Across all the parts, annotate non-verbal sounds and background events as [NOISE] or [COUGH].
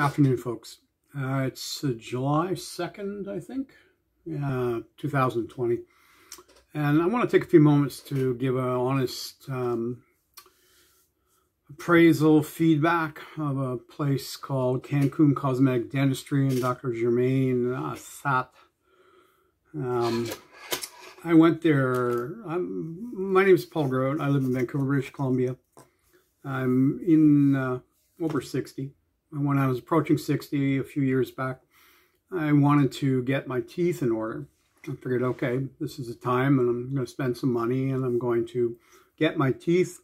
Afternoon, folks. Uh, it's uh, July 2nd, I think, uh, 2020. And I want to take a few moments to give an honest um, appraisal feedback of a place called Cancun Cosmetic Dentistry and Dr. German uh, Um, I went there. I'm, my name is Paul Grote. I live in Vancouver, British Columbia. I'm in uh, over 60. When I was approaching 60 a few years back, I wanted to get my teeth in order. I figured, okay, this is the time and I'm going to spend some money and I'm going to get my teeth,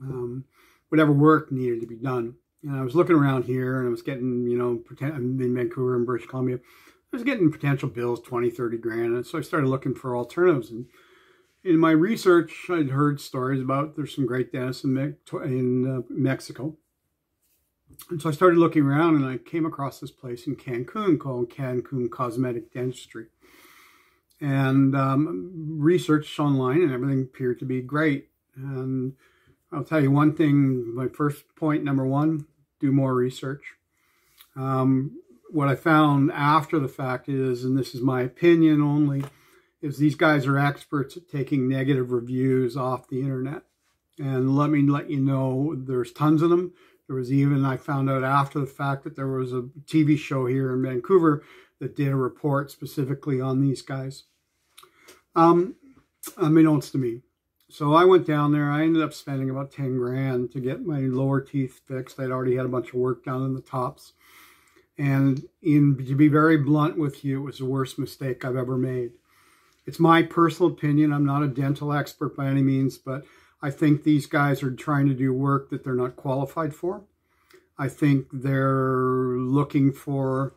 um, whatever work needed to be done. And I was looking around here and I was getting, you know, I'm in Vancouver and British Columbia. I was getting potential bills, 20, 30 grand. And so I started looking for alternatives. And in my research, I'd heard stories about there's some great dentists in, in uh, Mexico. And so I started looking around and I came across this place in Cancun called Cancun Cosmetic Dentistry. And um, researched online and everything appeared to be great. And I'll tell you one thing, my first point, number one, do more research. Um, what I found after the fact is, and this is my opinion only, is these guys are experts at taking negative reviews off the internet. And let me let you know, there's tons of them. There was even, I found out after the fact that there was a TV show here in Vancouver that did a report specifically on these guys. Um, unbeknownst to me. So I went down there. I ended up spending about 10 grand to get my lower teeth fixed. I'd already had a bunch of work done in the tops. And in to be very blunt with you, it was the worst mistake I've ever made. It's my personal opinion. I'm not a dental expert by any means, but I think these guys are trying to do work that they're not qualified for. I think they're looking for,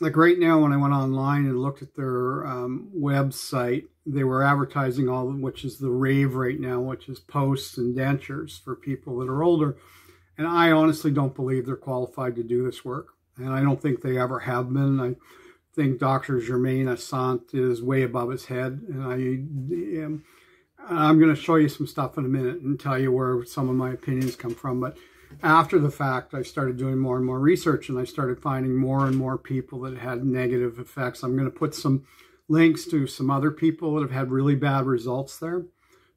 like right now when I went online and looked at their um, website, they were advertising all, the which is the rave right now, which is posts and dentures for people that are older. And I honestly don't believe they're qualified to do this work. And I don't think they ever have been. I think Dr. German Assant is way above his head. And I am, I'm going to show you some stuff in a minute and tell you where some of my opinions come from. But after the fact, I started doing more and more research and I started finding more and more people that had negative effects. I'm going to put some links to some other people that have had really bad results there.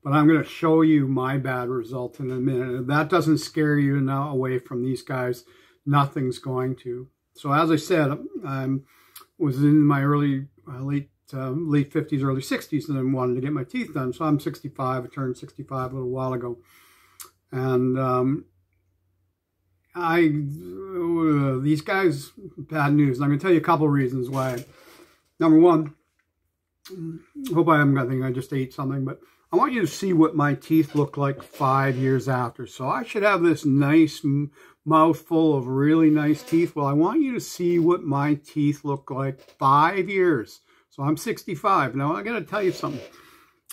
But I'm going to show you my bad result in a minute. If that doesn't scare you now away from these guys, nothing's going to. So as I said, I was in my early, uh, late um, late 50s, early 60s, and then wanted to get my teeth done. So I'm 65. I turned 65 a little while ago. And um, I, uh, these guys, bad news. I'm going to tell you a couple reasons why. Number one, hope I haven't got anything. I just ate something, but I want you to see what my teeth look like five years after. So I should have this nice mouthful of really nice teeth. Well, I want you to see what my teeth look like five years. So I'm 65. Now, I got to tell you something.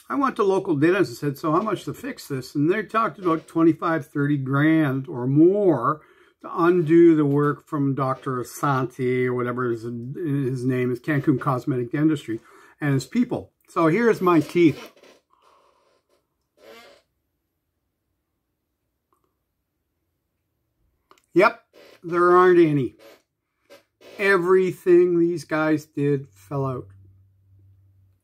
I went to local dentist and said, so how much to fix this? And they talked about 25, 30 grand or more to undo the work from Dr. Asante or whatever his, his name is, Cancun Cosmetic Dentistry, and his people. So here's my teeth. Yep, there aren't any. Everything these guys did fell out.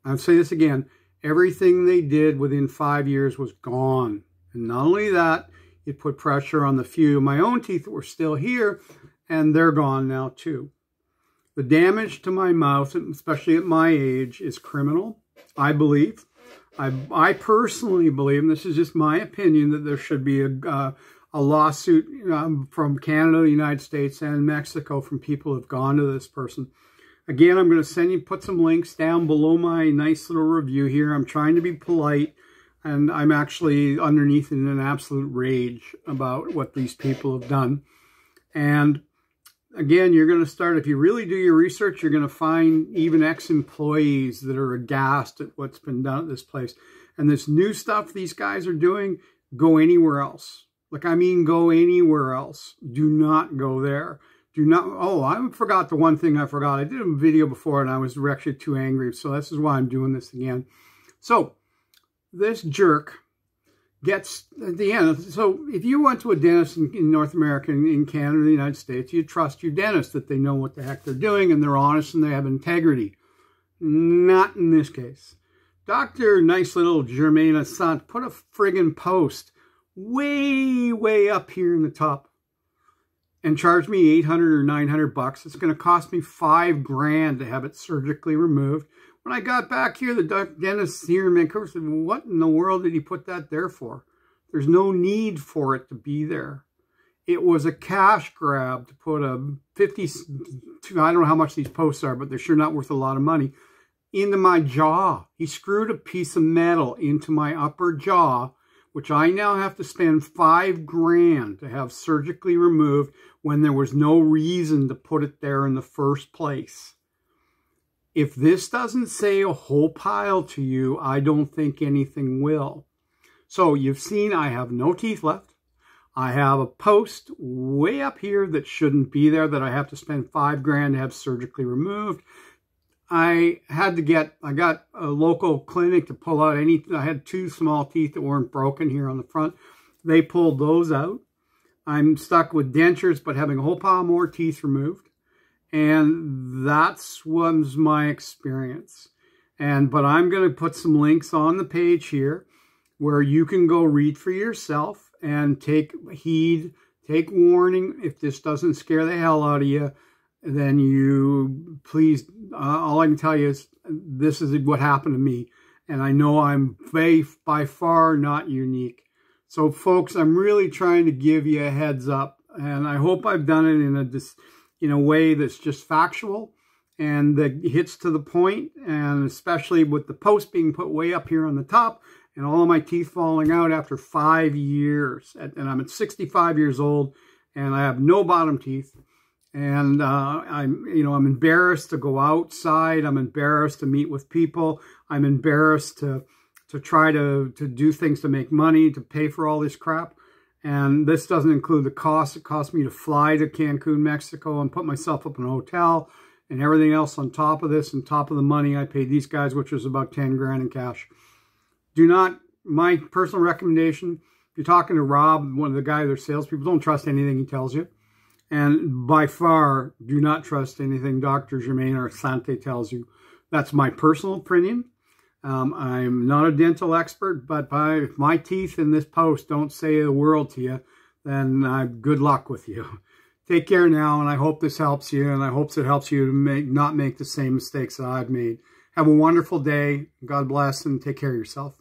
I'll say this again. Everything they did within five years was gone. And not only that, it put pressure on the few of my own teeth that were still here, and they're gone now too. The damage to my mouth, especially at my age, is criminal, I believe. I, I personally believe, and this is just my opinion, that there should be a, uh, a lawsuit um, from Canada, the United States, and Mexico from people who have gone to this person. Again, I'm going to send you, put some links down below my nice little review here. I'm trying to be polite, and I'm actually underneath in an absolute rage about what these people have done. And again, you're going to start, if you really do your research, you're going to find even ex-employees that are aghast at what's been done at this place. And this new stuff these guys are doing, go anywhere else. Like, I mean, go anywhere else. Do not go there. Do not, oh, I forgot the one thing I forgot. I did a video before and I was actually too angry. So this is why I'm doing this again. So, this jerk gets at the end. So if you went to a dentist in, in North America, in, in Canada, the United States, you trust your dentist that they know what the heck they're doing and they're honest and they have integrity. Not in this case. Dr. Nice Little German Assant put a friggin' post way, way up here in the top and charged me 800 or 900 bucks. It's going to cost me five grand to have it surgically removed. When I got back here, the dentist here in Vancouver said, well, what in the world did he put that there for? There's no need for it to be there. It was a cash grab to put a 50, I don't know how much these posts are, but they're sure not worth a lot of money into my jaw. He screwed a piece of metal into my upper jaw, which I now have to spend five grand to have surgically removed when there was no reason to put it there in the first place. If this doesn't say a whole pile to you, I don't think anything will. So you've seen I have no teeth left. I have a post way up here that shouldn't be there that I have to spend five grand to have surgically removed. I had to get, I got a local clinic to pull out any, I had two small teeth that weren't broken here on the front. They pulled those out. I'm stuck with dentures, but having a whole pile more teeth removed. And that's was my experience. And, but I'm going to put some links on the page here where you can go read for yourself and take heed, take warning if this doesn't scare the hell out of you then you please, uh, all I can tell you is this is what happened to me. And I know I'm by, by far not unique. So folks, I'm really trying to give you a heads up. And I hope I've done it in a, in a way that's just factual and that hits to the point, and especially with the post being put way up here on the top and all my teeth falling out after five years. And I'm at 65 years old and I have no bottom teeth and uh, I'm, you know, I'm embarrassed to go outside. I'm embarrassed to meet with people. I'm embarrassed to to try to to do things to make money to pay for all this crap. And this doesn't include the cost. It cost me to fly to Cancun, Mexico, and put myself up in a hotel and everything else on top of this, on top of the money I paid these guys, which was about 10 grand in cash. Do not, my personal recommendation, if you're talking to Rob, one of the guys, their salespeople, don't trust anything he tells you. And by far, do not trust anything Dr. German or Sante tells you. That's my personal opinion. Um, I'm not a dental expert, but by, if my teeth in this post don't say the world to you, then uh, good luck with you. [LAUGHS] Take care now, and I hope this helps you, and I hope it helps you to make, not make the same mistakes that I've made. Have a wonderful day. God bless, and take care of yourself.